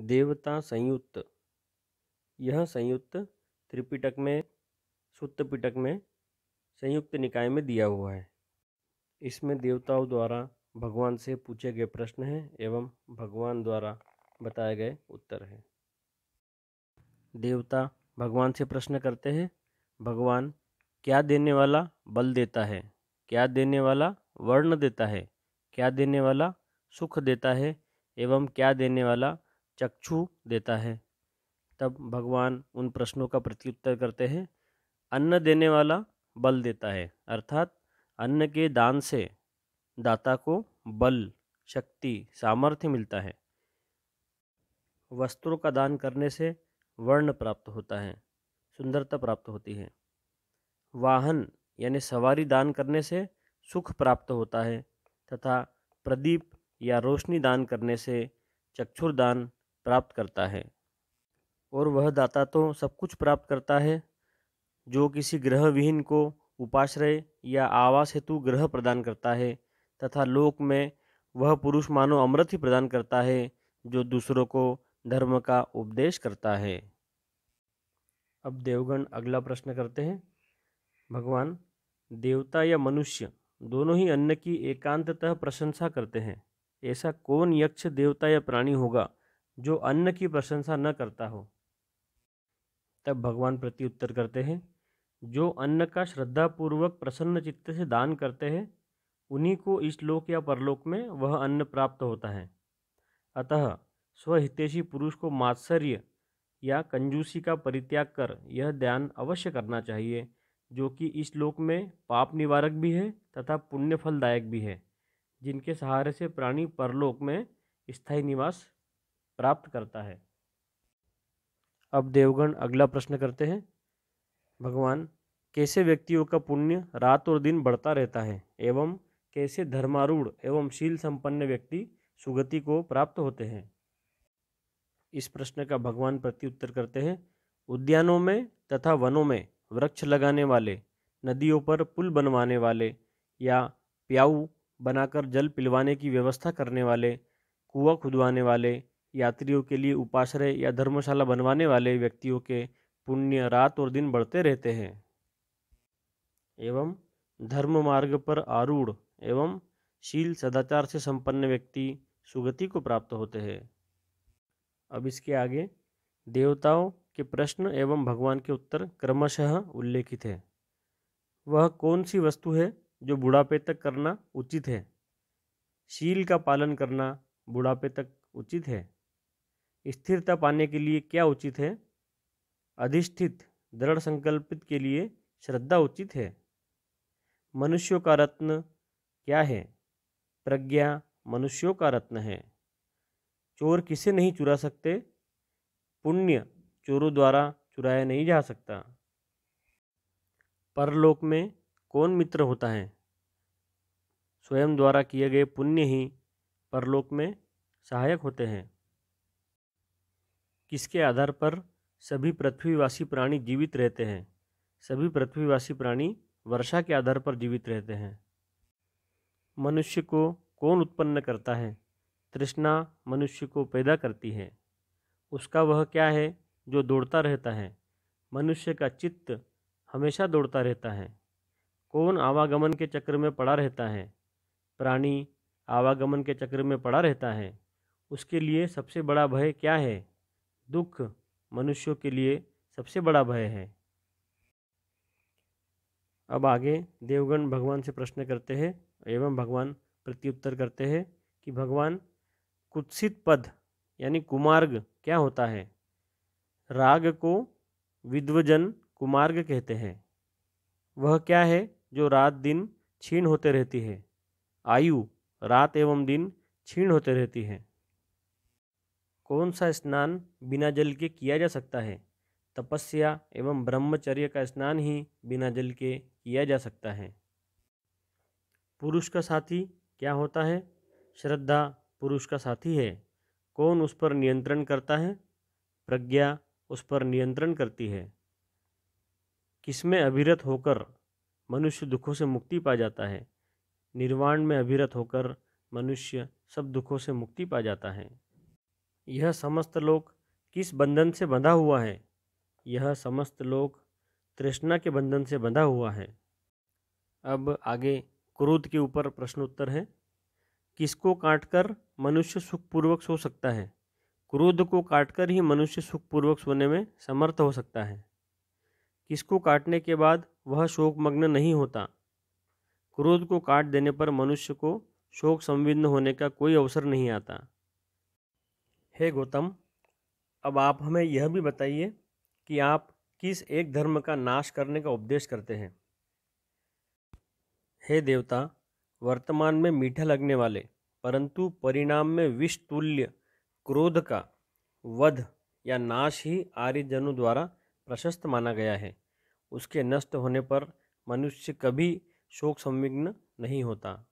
देवता संयुक्त। यह संयुक्त त्रिपिटक में सुत्त पिटक में संयुक्त निकाय में दिया हुआ है। इसमें देवताओं द्वारा भगवान से पूछे गए प्रश्न हैं एवं भगवान द्वारा बताए गए उत्तर हैं। देवता भगवान से प्रश्न करते हैं, भगवान, क्या देने वाला बल देता है? क्या देने वाला वर्ण देता है? क्या देने वाला सुख देता है? एवं क्या देने वाला चक्षु देता है। तब भगवान उन प्रश्नों का प्रत्युत्तर करते हैं। अन्न देने वाला बल देता है, अर्थात अन्न के दान से दाता को बल, शक्ति, सामर्थ्य मिलता है। वस्त्रों का दान करने से वर्ण प्राप्त होता है, सुंदरता प्राप्त होती है। वाहन यानी सवारी दान करने से सुख प्राप्त होता है, तथा प्रदीप या रोशनी दान करने से चक्षुर्दान प्राप्त करता है। और वह दाता तो सब कुछ प्राप्त करता है, जो किसी ग्रह विहीन को उपाश्रय या आवास हेतु ग्रह प्रदान करता है, तथा लोक में वह पुरुष मानो अमृत ही प्रदान करता है, जो दूसरों को धर्म का उपदेश करता है। अब देवगण अगला प्रश्न करते हैं। भगवान, देवता या मनुष्य दोनों ही अन्न की एकांततः प्रशंसा करते हैं। ऐसा कौन यक्ष देवता या प्राणी होगा जो अन्न की प्रशंसा न करता हो। तब भगवान प्रति उत्तर करते हैं, जो अन्न का श्रद्धापूर्वक प्रसन्न चित्त से दान करते हैं, उन्हीं को इस लोक या परलोक में वह अन्न प्राप्त होता है। अतः स्वहितेशी पुरुष को मात्सर्य या कंजूसी का परित्याग कर यह ध्यान अवश्य करना चाहिए, जो कि इस लोक में पाप निवारक भी है तथा पुण्य फलदायक भी है, जिनके सहारे से प्राणी परलोक में स्थायी निवास प्राप्त करता है। अब देवगण अगला प्रश्न करते हैं। भगवान, कैसे व्यक्तियों का पुण्य रात और दिन बढ़ता रहता है? एवं कैसे धर्मारूढ़ एवं शील संपन्न व्यक्ति सुगति को प्राप्त होते हैं? इस प्रश्न का भगवान प्रत्युत्तर करते हैं। उद्यानों में तथा वनों में वृक्ष लगाने वाले, नदियों पर पुल बनवाने वाले या प्याऊ बनाकर जल पिलवाने की व्यवस्था करने वाले, कुआँ खुदवाने वाले यात्रियों के लिए उपाश्रय या धर्मशाला बनवाने वाले व्यक्तियों के पुण्य रात और दिन बढ़ते रहते हैं। एवं धर्म मार्ग पर आरूढ़ एवं शील सदाचार से संपन्न व्यक्ति सुगति को प्राप्त होते हैं। अब इसके आगे देवताओं के प्रश्न एवं भगवान के उत्तर क्रमशः उल्लेखित है। वह कौन सी वस्तु है जो बुढ़ापे तक करना उचित है? शील का पालन करना बुढ़ापे तक उचित है? स्थिरता पाने के लिए क्या उचित है? अधिष्ठित, दृढ़ संकल्पित के लिए श्रद्धा उचित है। मनुष्यों का रत्न क्या है? प्रज्ञा मनुष्यों का रत्न है। चोर किसे नहीं चुरा सकते? पुण्य चोरों द्वारा चुराया नहीं जा सकता। परलोक में कौन मित्र होता है? स्वयं द्वारा किए गए पुण्य ही परलोक में सहायक होते हैं। किसके आधार पर सभी पृथ्वीवासी प्राणी जीवित रहते हैं? सभी पृथ्वीवासी प्राणी वर्षा के आधार पर जीवित रहते हैं। मनुष्य को कौन उत्पन्न करता है? तृष्णा मनुष्य को पैदा करती है। उसका वह क्या है जो दौड़ता रहता है? मनुष्य का चित्त हमेशा दौड़ता रहता है। कौन आवागमन के चक्र में पड़ा रहता है? प्राणी आवागमन के चक्र में पड़ा रहता है। उसके लिए सबसे बड़ा भय क्या है? दुख मनुष्यों के लिए सबसे बड़ा भय है। अब आगे देवगण भगवान से प्रश्न करते हैं एवं भगवान प्रत्युत्तर करते हैं कि भगवान कुत्सित पद यानी कुमार्ग क्या होता है? राग को विद्वजन कुमार्ग कहते हैं। वह क्या है जो रात दिन क्षीण होते रहती है? आयु रात एवं दिन क्षीण होते रहती है। कौन सा स्नान बिना जल के किया जा सकता है? तपस्या एवं ब्रह्मचर्य का स्नान ही बिना जल के किया जा सकता है। पुरुष का साथी क्या होता है? श्रद्धा पुरुष का साथी है। कौन उस पर नियंत्रण करता है? प्रज्ञा उस पर नियंत्रण करती है। किसमें अभिरत होकर मनुष्य दुखों से मुक्ति पा जाता है? निर्वाण में अभिरत होकर मनुष्य सब दुखों से मुक्ति पा जाता है। यह समस्त लोक किस बंधन से बंधा हुआ है? यह समस्त लोक तृष्णा के बंधन से बंधा हुआ है। अब आगे क्रोध के ऊपर प्रश्न उत्तर है। किसको काटकर मनुष्य सुखपूर्वक सो सकता है? क्रोध को काटकर ही मनुष्य सुखपूर्वक सोने में समर्थ हो सकता है। किसको काटने के बाद वह शोकमग्न नहीं होता? क्रोध को काट देने पर मनुष्य को शोक संविन्न होने का कोई अवसर नहीं आता। हे गौतम, अब आप हमें यह भी बताइए कि आप किस एक धर्म का नाश करने का उपदेश करते हैं। हे देवता, वर्तमान में मीठा लगने वाले, परंतु परिणाम में विष तुल्य क्रोध का, वध या नाश ही आर्यजनों द्वारा प्रशस्त माना गया है। उसके नष्ट होने पर मनुष्य कभी शोक संविघ्न नहीं होता।